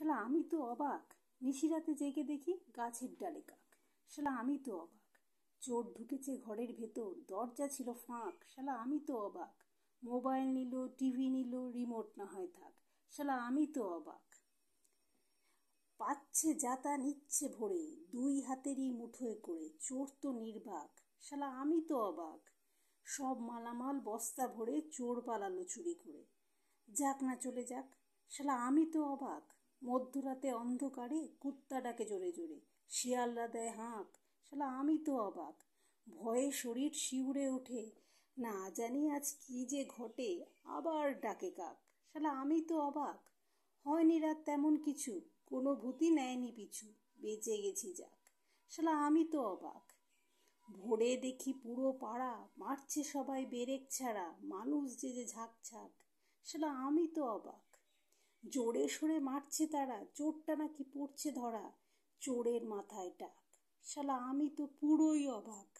শালা, আমি তো অবাক। নিশিরাতে জেগে দেখি গাছের ডালে কাক। শালা, আমি তো অবাক। চোর ঢুকেছে ঘরের ভেতর, দরজা ছিল ফাঁক। শালা, আমি তো অবাক। মোবাইল নিল, টিভি নিল, রিমোট না হয় থাক। শালা, আমি তো অবাক। পাচ্ছে যাতা নিচ্ছে ভরে, দুই হাতেরই মুঠোয় করে, চোর তো নির্বাক। শালা, আমি তো অবাক। সব মালামাল বস্তা ভরে চোর পালালো চুরি করে। যাক না চলে যাক, শালা, আমি তো অবাক। মধ্যরাতে অন্ধকারে কুত্তা ডাকে জোরে জোরে। শিয়ালরা দেয় হাঁক। শালা, আমি তো অবাক। ভয়ে শরীর শিউরে ওঠে। না জানি আজ কি যে ঘটে, আবার ডাকে কাক। শালা, আমি তো অবাক। হয়নি রাত তেমন কিছু। কোনো ভূতি নেয়নি পিছু। বেঁচে গেছি যাক। শালা, আমি তো অবাক। ভোরে দেখি পুরো পাড়া মারছে সবাই বেরেক ছাড়া। মানুষ যে যে ঝাঁক শালা, আমি তো অবাক। জোরে সোরে মারছে তারা, চোরটা নাকি পড়ছে ধরা। চোরের মাথায় টাক। শালা, আমি তো পুরোই অবাক।